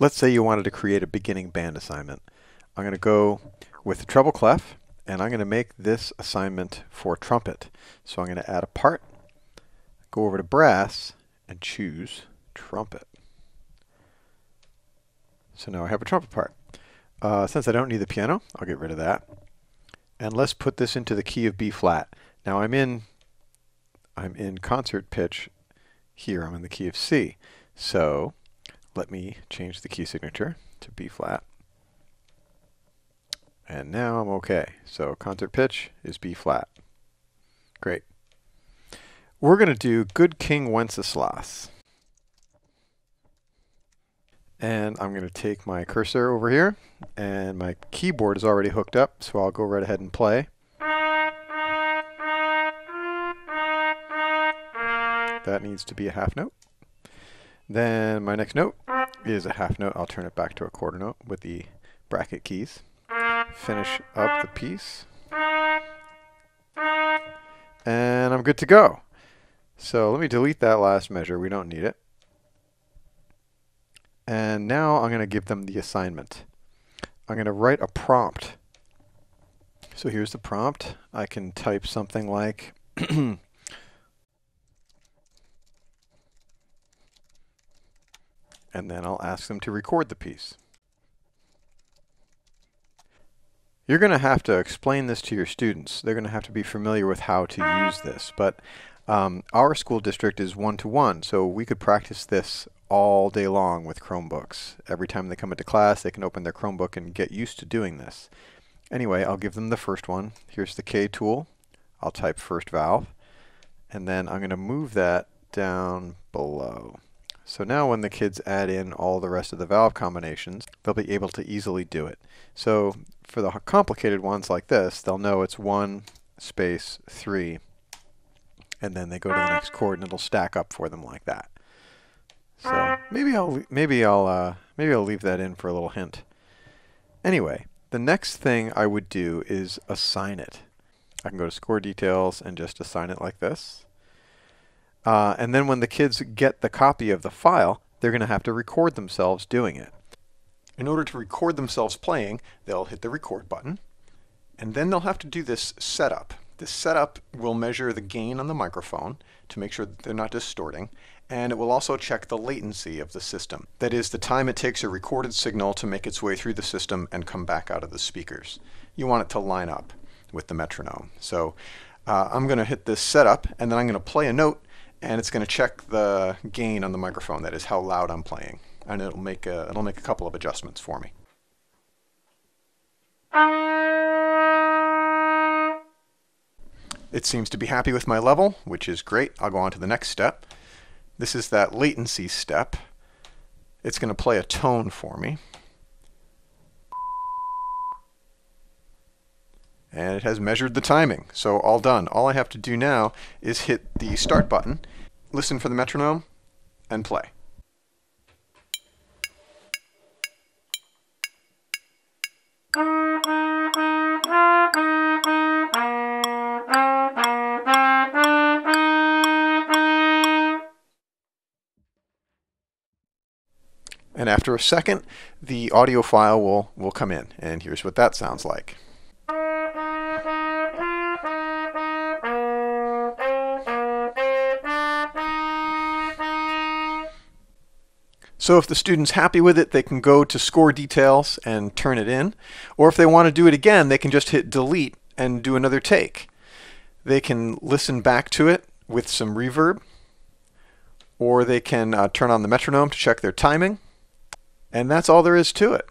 Let's say you wanted to create a beginning band assignment. I'm going to go with the treble clef and I'm going to make this assignment for trumpet. So I'm going to add a part, go over to brass and choose trumpet. So now I have a trumpet part. Uh, since I don't need the piano, I'll get rid of that. And let's put this into the key of B flat. Now I'm in I'm in concert pitch here. I'm in the key of C. So let me change the key signature to B flat. And now I'm okay. So concert pitch is B flat. Great. We're going to do Good King Wenceslas. And I'm going to take my cursor over here, and my keyboard is already hooked up, so I'll go right ahead and play. That needs to be a half note. Then my next note is a half note. I'll turn it back to a quarter note with the bracket keys. Finish up the piece. And I'm good to go. So let me delete that last measure. We don't need it. And now I'm going to give them the assignment. I'm going to write a prompt. So here's the prompt. I can type something like and then I'll ask them to record the piece. You're going to have to explain this to your students. They're going to have to be familiar with how to use this. But um, our school district is one-to-one, -one, so we could practice this all day long with Chromebooks. Every time they come into class, they can open their Chromebook and get used to doing this. Anyway, I'll give them the first one. Here's the K tool. I'll type first valve. And then I'm going to move that down below. So now when the kids add in all the rest of the valve combinations, they'll be able to easily do it. So for the complicated ones like this, they'll know it's 1 space 3 and then they go to the next chord and it'll stack up for them like that. So maybe I'll maybe I'll uh, maybe I'll leave that in for a little hint. Anyway, the next thing I would do is assign it. I can go to score details and just assign it like this. Uh, and then when the kids get the copy of the file, they're going to have to record themselves doing it. In order to record themselves playing, they'll hit the record button, and then they'll have to do this setup. This setup will measure the gain on the microphone to make sure that they're not distorting, and it will also check the latency of the system. That is, the time it takes a recorded signal to make its way through the system and come back out of the speakers. You want it to line up with the metronome. So uh, I'm going to hit this setup, and then I'm going to play a note and it's going to check the gain on the microphone, that is how loud I'm playing, and it'll make a, it'll make a couple of adjustments for me. It seems to be happy with my level, which is great. I'll go on to the next step. This is that latency step. It's going to play a tone for me. and it has measured the timing. So all done. All I have to do now is hit the start button, listen for the metronome, and play. And after a second, the audio file will, will come in. And here's what that sounds like. So if the student's happy with it, they can go to score details and turn it in. Or if they want to do it again, they can just hit delete and do another take. They can listen back to it with some reverb. Or they can uh, turn on the metronome to check their timing. And that's all there is to it.